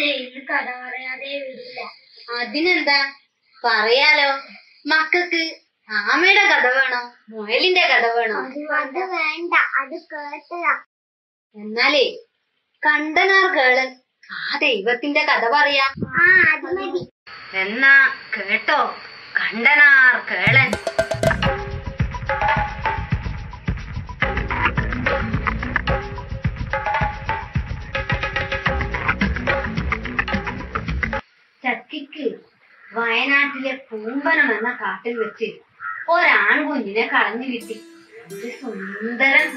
അതെ ഇന്ന് കഥ പറയാതെ വിടില്ല അതിനെന്താ? പറയാലോ. മക്കൾക്ക് ആമയുടെ കഥ വേണോ? മുയലിന്റെ കഥ വേണോ? അത് വേണ്ട. അത് കേട്ടതാ. എന്നാലേ കണ്ടനാർ കേളൻ ആ ദൈവത്തിന്റെ കഥ പറയാ. എന്നാ കേട്ടോ കണ്ടനാർ കേളൻ. ചക്കിക്ക് വയനാട്ടിലെ പൂമ്പനം എന്ന കാട്ടിൽ വെച്ച് ഒരാൺകുഞ്ഞിനെ കളഞ്ഞു കിട്ടി. സുന്ദരൻ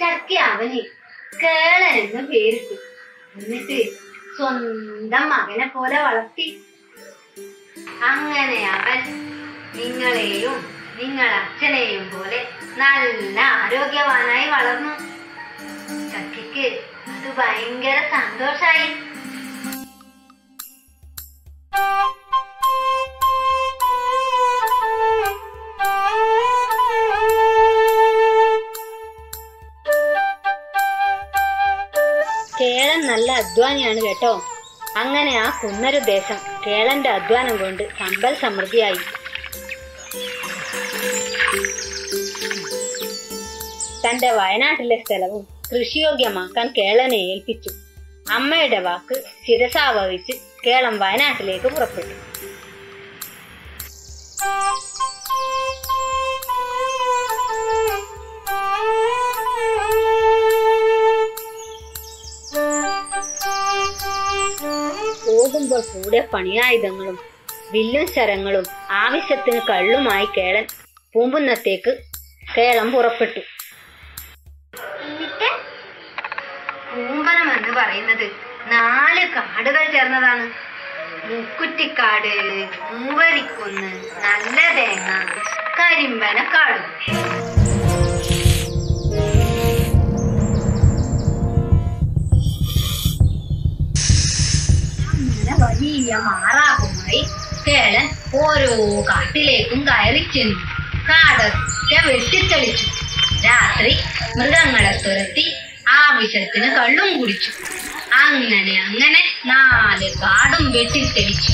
ചക്കി അവന് കേളൻ എന്ന് പേരിട്ടു. എന്നിട്ട് സ്വന്തം മകനെ പോലെ വളർത്തി. അങ്ങനെ അവൻ നിങ്ങളെയും നിങ്ങൾ അച്ഛനെയും പോലെ നല്ല ആരോഗ്യവാനായി വളർന്നു. ചക്കിക്ക് അത് ഭയങ്കര സന്തോഷായി. നല്ല അധ്വാനിയാണ് കേട്ടോ. അങ്ങനെ ആ കുന്നരു ദേശം കേളന്റെ അധ്വാനം കൊണ്ട് സമ്പൽ സമൃദ്ധിയായി. തന്റെ വയനാട്ടിലെ സ്ഥലവും കൃഷിയോഗ്യമാക്കാൻ കേളനെ ഏൽപ്പിച്ചു. അമ്മയുടെ വാക്ക് ശിരസാവഹിച്ച് കേളം വയനാട്ടിലേക്ക് പുറപ്പെട്ടു. പോകുമ്പോൾ കൂടെ പണിയായുധങ്ങളും വില്ലും ശരങ്ങളും ആവശ്യത്തിന് കള്ളുമായി കേളൻ പൂമ്പുന്നത്തേക്ക് കേളം പുറപ്പെട്ടു. പൂമ്പനം എന്ന് പറയുന്നത് നാല് കാടുകൾ ചേർന്നതാണ്. മുക്കുറ്റിക്കാട് മൂവരിക്കുന്ന് നല്ല തേങ്ങ കരിമ്പനക്കാട്. വലിയ മാറാപ്പുമായി കേളൻ ഓരോ കാട്ടിലേക്കും കയറി ചെന്നു. കാടൊക്കെ വെട്ടിത്തെളിച്ചു. രാത്രി മൃഗങ്ങളെ തുരത്തി ആവശ്യത്തിന് കള്ളും കുടിച്ചു. അങ്ങനെ അങ്ങനെ നാല് കാടും വെട്ടിത്തെളിച്ചു.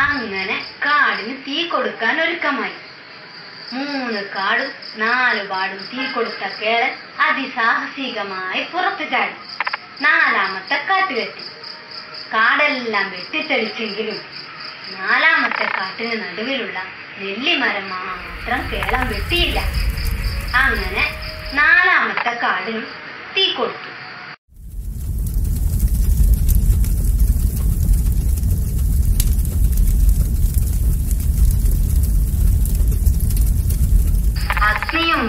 അങ്ങനെ കാടിന് തീ കൊടുക്കാൻ ഒരുക്കമായി. മൂന്ന് കാടും നാല് പാടും തീ കൊടുത്ത കേരൻ അതിസാഹസികമായി പുറത്തു ചാടി. നാലാമത്തെ കാട്ടിലെത്തി കാടെല്ലാം വെട്ടിത്തെളിച്ചെങ്കിലും നാലാമത്തെ കാട്ടിന് നടുവിലുള്ള നെല്ലിമരം മാത്രം കേളം വെട്ടിയില്ല. അങ്ങനെ നാലാമത്തെ കാടിനും തീ കൊടുത്തു.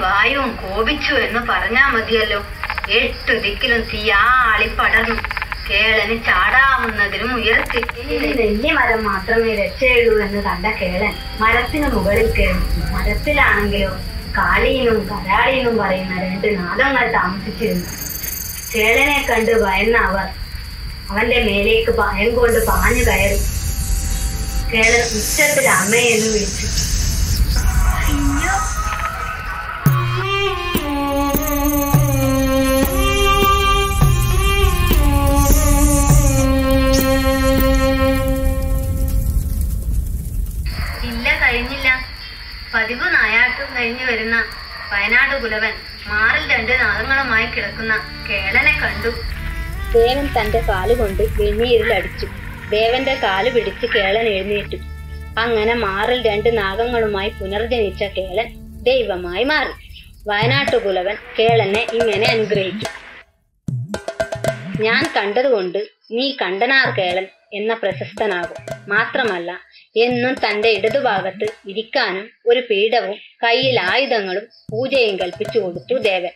വായുവും കോപിച്ചു എന്ന് പറഞ്ഞാ മതിയല്ലോ. എട്ടു ദിക്കിലും തീയാളി പടർന്നു. കേളന് ചാടാവുന്നതിനും ഉയർത്തി. വലിയ മരം മാത്രമേ രക്ഷയുള്ളൂ എന്ന് കണ്ട കേളൻ മരത്തിന് മുകളിൽ കയറി. മരത്തിലാണെങ്കിലോ കാളിയെന്നും കരാളിയെന്നും പറയുന്ന രണ്ട് നാദങ്ങൾ താമസിച്ചിരുന്നു. കേളനെ കണ്ട് ഭയന്ന അവർ അവന്റെ മേലേക്ക് ഭയം കൊണ്ട് പാഞ്ഞു കയറി. കേളൻ ഉച്ചത്തിൽ അമ്മയെന്ന് വിളിച്ചു. ഇല്ല വരുന്ന വയനാട് കുലവൻ മാറിൽ രണ്ട് നാഗങ്ങളുമായി കിടക്കുന്ന കേളനെ കണ്ടു. ദേവൻ തന്റെ കാലുകൊണ്ട് വെണ്ണീരിൽ അടിച്ചു. ദേവന്റെ കാൽ പിടിച്ച് കേളൻ എഴുന്നേറ്റു. അങ്ങനെ മാറിൽ രണ്ട് നാഗങ്ങളുമായി പുനർജനിച്ച കേളൻ ദൈവമായി മാറി. വയനാട്ടുകുലവൻ കേളനെ ഇങ്ങനെ അനുഗ്രഹിച്ചു. ഞാൻ കണ്ടതുകൊണ്ട് നീ കണ്ടനാർ കേളൻ എന്ന പ്രശസ്തനാകും. മാത്രമല്ല എന്നും തന്റെ ഇടതുഭാഗത്ത് ഇരിക്കാനും ഒരു പീഠവും കയ്യിൽ ആയുധങ്ങളും പൂജയും കൽപ്പിച്ചു കൊടുത്തു ദേവൻ.